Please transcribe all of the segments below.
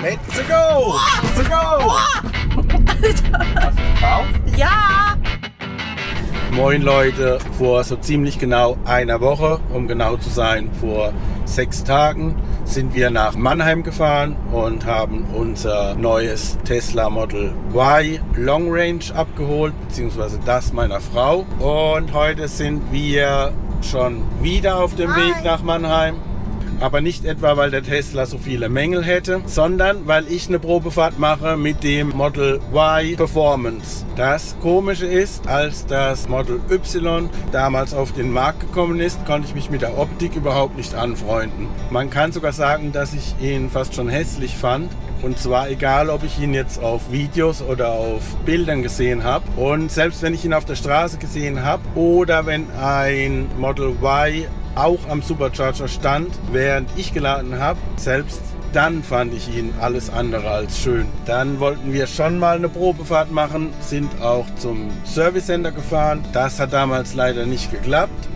Let's go! Let's go! Hast du drauf? Ja! Moin Leute, vor so ziemlich genau einer Woche, um genau zu sein, vor sechs Tagen, sind wir nach Mannheim gefahren und haben unser neues Tesla Model Y Long Range abgeholt, beziehungsweise das meiner Frau. Und heute sind wir schon wieder auf dem Weg nach Mannheim. Aber nicht etwa, weil der Tesla so viele Mängel hätte, sondern weil ich eine Probefahrt mache mit dem Model Y Performance. Das Komische ist, als das Model Y damals auf den Markt gekommen ist, konnte ich mich mit der Optik überhaupt nicht anfreunden. Man kann sogar sagen, dass ich ihn fast schon hässlich fand. Und zwar egal, ob ich ihn jetzt auf Videos oder auf Bildern gesehen habe. Und selbst wenn ich ihn auf der Straße gesehen habe oder wenn ein Model Y auch am Supercharger stand, während ich geladen habe, selbst dann fand ich ihn alles andere als schön. Dann wollten wir schon mal eine Probefahrt machen, sind auch zum Service Center gefahren. Das hat damals leider nicht geklappt.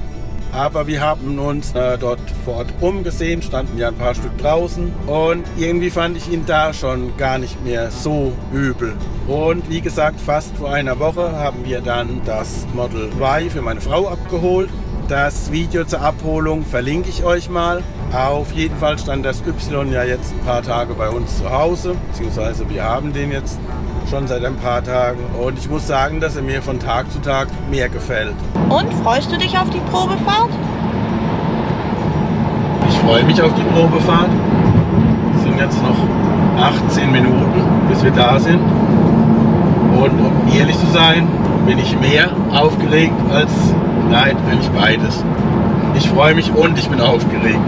Aber wir haben uns äh, dort vor Ort umgesehen, standen ja ein paar Stück draußen und irgendwie fand ich ihn da schon gar nicht mehr so übel. Und wie gesagt, fast vor einer Woche haben wir dann das Model Y für meine Frau abgeholt. Das Video zur Abholung verlinke ich euch mal. Auf jeden Fall stand das Y ja jetzt ein paar Tage bei uns zu Hause, beziehungsweise wir haben den jetzt schon seit ein paar Tagen. Und ich muss sagen, dass er mir von Tag zu Tag mehr gefällt. Und freust du dich auf die Probefahrt? Ich freue mich auf die Probefahrt. Es sind jetzt noch 18 Minuten, bis wir da sind. Und um ehrlich zu sein, bin ich mehr aufgeregt als nein, eigentlich beides. Ich freue mich und ich bin aufgeregt.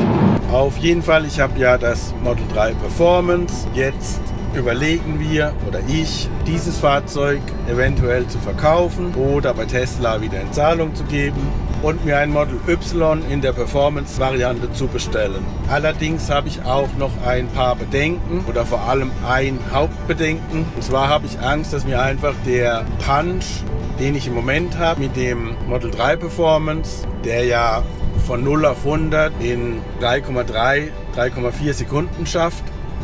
Auf jeden Fall, ich habe ja das Model 3 Performance. Jetzt überlegen wir oder ich, dieses Fahrzeug eventuell zu verkaufen oder bei Tesla wieder in Zahlung zu geben und mir ein Model Y in der Performance-Variante zu bestellen. Allerdings habe ich auch noch ein paar Bedenken oder vor allem ein Hauptbedenken. Und zwar habe ich Angst, dass mir einfach der Punch, den ich im Moment habe mit dem Model 3 Performance, der ja von 0 auf 100 in 3,3, 3,4 Sekunden schafft,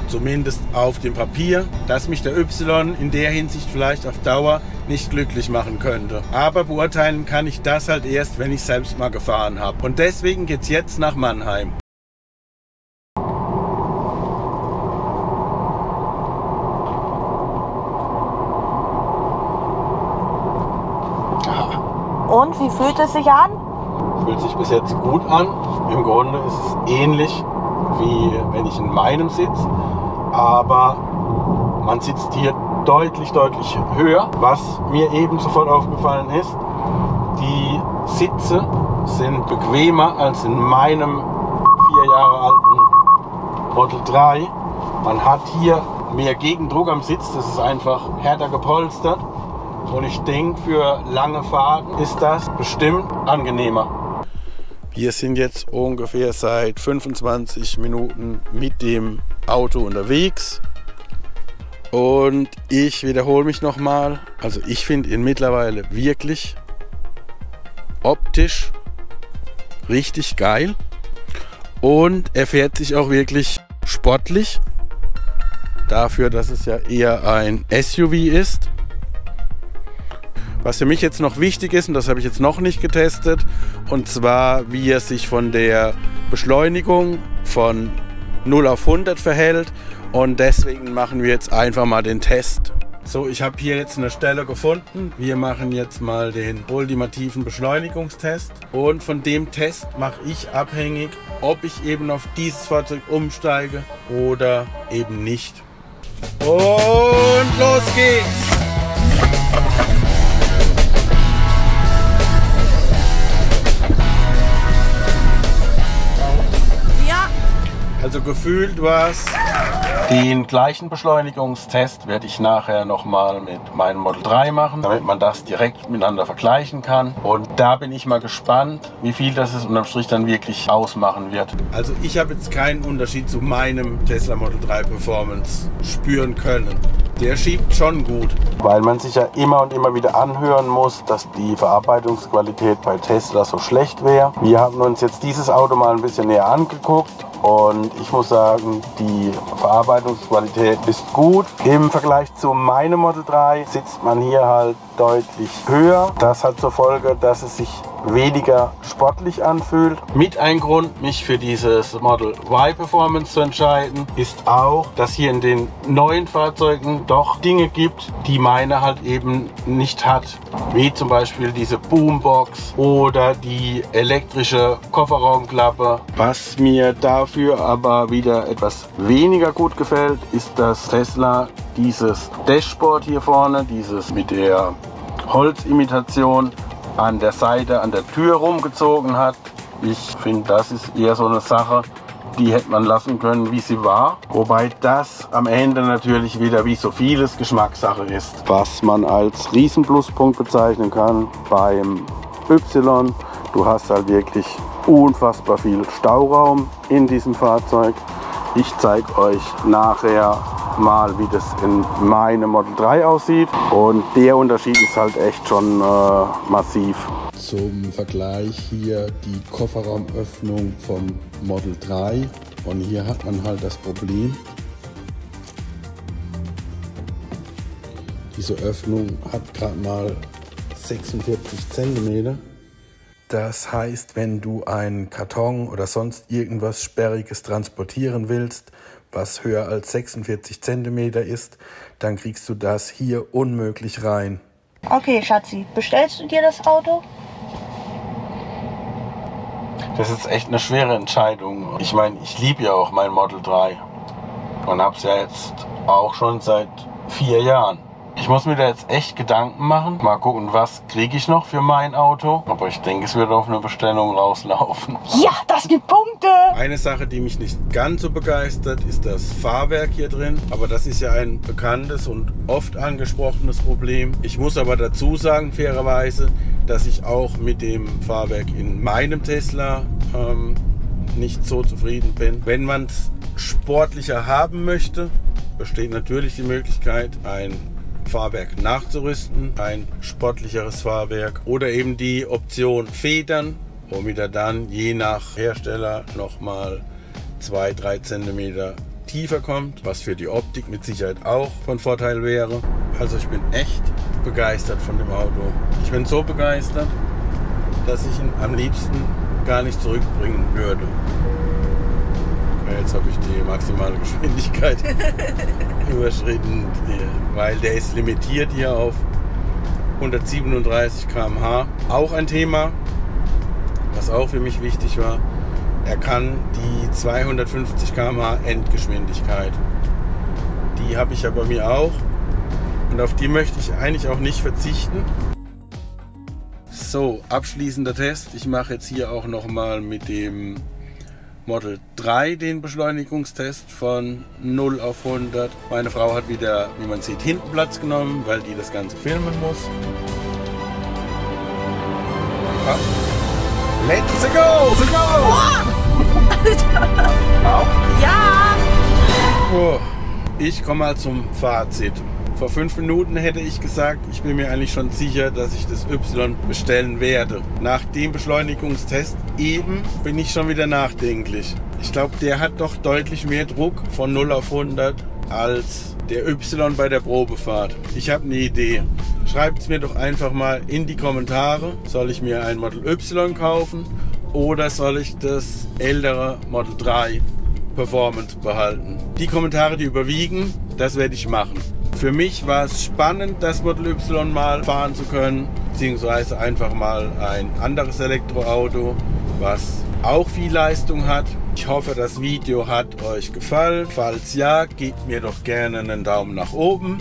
zumindest auf dem Papier, dass mich der Y in der Hinsicht vielleicht auf Dauer nicht glücklich machen könnte. Aber beurteilen kann ich das halt erst, wenn ich selbst mal gefahren habe. Und deswegen geht's jetzt nach Mannheim. Und wie fühlt es sich an? Fühlt sich bis jetzt gut an. Im Grunde ist es ähnlich wie wenn ich in meinem sitze, aber man sitzt hier deutlich, deutlich höher. Was mir eben sofort aufgefallen ist, die Sitze sind bequemer als in meinem vier Jahre alten Model 3. Man hat hier mehr Gegendruck am Sitz, das ist einfach härter gepolstert. Und ich denke, für lange Fahrten ist das bestimmt angenehmer. Wir sind jetzt ungefähr seit 25 Minuten mit dem Auto unterwegs. Und ich wiederhole mich nochmal. Also ich finde ihn mittlerweile wirklich optisch richtig geil. Und er fährt sich auch wirklich sportlich. Dafür, dass es ja eher ein SUV ist. Was für mich jetzt noch wichtig ist, und das habe ich jetzt noch nicht getestet, und zwar wie er sich von der Beschleunigung von 0 auf 100 verhält. Und deswegen machen wir jetzt einfach mal den Test. So, ich habe hier jetzt eine Stelle gefunden. Wir machen jetzt mal den ultimativen Beschleunigungstest. Und von dem Test mache ich abhängig, ob ich eben auf dieses Fahrzeug umsteige oder eben nicht. Und los geht's! Also gefühlt war es. Den gleichen Beschleunigungstest werde ich nachher nochmal mit meinem Model 3 machen, damit man das direkt miteinander vergleichen kann. Und da bin ich mal gespannt, wie viel das es unterm Strich dann wirklich ausmachen wird. Also ich habe jetzt keinen Unterschied zu meinem Tesla Model 3 Performance spüren können. Der schiebt schon gut. Weil man sich ja immer und immer wieder anhören muss, dass die Verarbeitungsqualität bei Tesla so schlecht wäre. Wir haben uns jetzt dieses Auto mal ein bisschen näher angeguckt und ich muss sagen, die Verarbeitungsqualität ist gut. Im Vergleich zu meinem Model 3 sitzt man hier halt deutlich höher. Das hat zur Folge, dass es sich weniger sportlich anfühlt. Mit ein Grund, mich für dieses Model Y Performance zu entscheiden, ist auch, dass hier in den neuen Fahrzeugen doch Dinge gibt, die meine halt eben nicht hat. Wie zum Beispiel diese Boombox oder die elektrische Kofferraumklappe. Was mir dafür aber wieder etwas weniger gut gefällt, ist, dass Tesla dieses Dashboard hier vorne, dieses mit der Holzimitation an der Seite, an der Tür rumgezogen hat. Ich finde, das ist eher so eine Sache, die hätte man lassen können, wie sie war. Wobei das am Ende natürlich wieder wie so vieles Geschmackssache ist. Was man als Riesenpluspunkt bezeichnen kann beim Y. Du hast halt wirklich unfassbar viel Stauraum in diesem Fahrzeug. Ich zeige euch nachher mal, wie das in meinem Model 3 aussieht. Und der Unterschied ist halt echt schon äh, massiv. Zum Vergleich hier die Kofferraumöffnung vom Model 3. Und hier hat man halt das Problem, diese Öffnung hat gerade mal 46 cm. Das heißt, wenn du einen Karton oder sonst irgendwas Sperriges transportieren willst, was höher als 46 cm ist, dann kriegst du das hier unmöglich rein. Okay, Schatzi, bestellst du dir das Auto? Das ist echt eine schwere Entscheidung. Ich meine, ich liebe ja auch mein Model 3 und habe es ja jetzt auch schon seit vier Jahren. Ich muss mir da jetzt echt Gedanken machen. Mal gucken, was kriege ich noch für mein Auto. Aber ich denke, es wird auf eine Bestellung rauslaufen. Ja, das gibt Punkte. Eine Sache, die mich nicht ganz so begeistert, ist das Fahrwerk hier drin. Aber das ist ja ein bekanntes und oft angesprochenes Problem. Ich muss aber dazu sagen, fairerweise, dass ich auch mit dem Fahrwerk in meinem Tesla ähm, nicht so zufrieden bin. Wenn man es sportlicher haben möchte, besteht natürlich die Möglichkeit, ein Fahrwerk nachzurüsten, ein sportlicheres Fahrwerk oder eben die Option Federn, womit er dann je nach Hersteller nochmal 2-3 cm tiefer kommt, was für die Optik mit Sicherheit auch von Vorteil wäre. Also ich bin echt begeistert von dem Auto. Ich bin so begeistert, dass ich ihn am liebsten gar nicht zurückbringen würde. Jetzt habe ich die maximale Geschwindigkeit überschritten, weil der ist limitiert hier auf 137 km/h. Auch ein Thema, was auch für mich wichtig war. Er kann die 250 km/h Endgeschwindigkeit. Die habe ich ja bei mir auch. Und auf die möchte ich eigentlich auch nicht verzichten. So, abschließender Test. Ich mache jetzt hier auch nochmal mit dem Model 3 den Beschleunigungstest von 0 auf 100. Meine Frau hat wieder, wie man sieht, hinten Platz genommen, weil die das Ganze filmen muss. Ah. Let's go! Let's go! Ja! Oh. Ich komme mal zum Fazit. Vor fünf Minuten hätte ich gesagt, ich bin mir eigentlich schon sicher, dass ich das Y bestellen werde. Nach dem Beschleunigungstest eben bin ich schon wieder nachdenklich. Ich glaube, der hat doch deutlich mehr Druck von 0 auf 100 als der Y bei der Probefahrt. Ich habe eine Idee. Schreibt es mir doch einfach mal in die Kommentare. Soll ich mir ein Model Y kaufen oder soll ich das ältere Model 3 Performance behalten? Die Kommentare, die überwiegen, das werde ich machen. Für mich war es spannend, das Model Y mal fahren zu können, beziehungsweise einfach mal ein anderes Elektroauto, was auch viel Leistung hat. Ich hoffe, das Video hat euch gefallen. Falls ja, gebt mir doch gerne einen Daumen nach oben.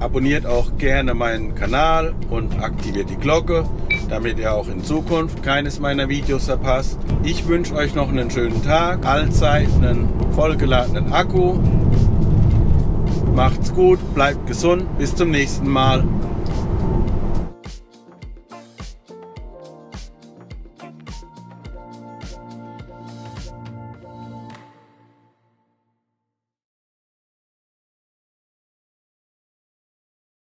Abonniert auch gerne meinen Kanal und aktiviert die Glocke, damit ihr auch in Zukunft keines meiner Videos verpasst. Ich wünsche euch noch einen schönen Tag, allzeit einen vollgeladenen Akku Macht's gut, bleibt gesund, bis zum nächsten Mal.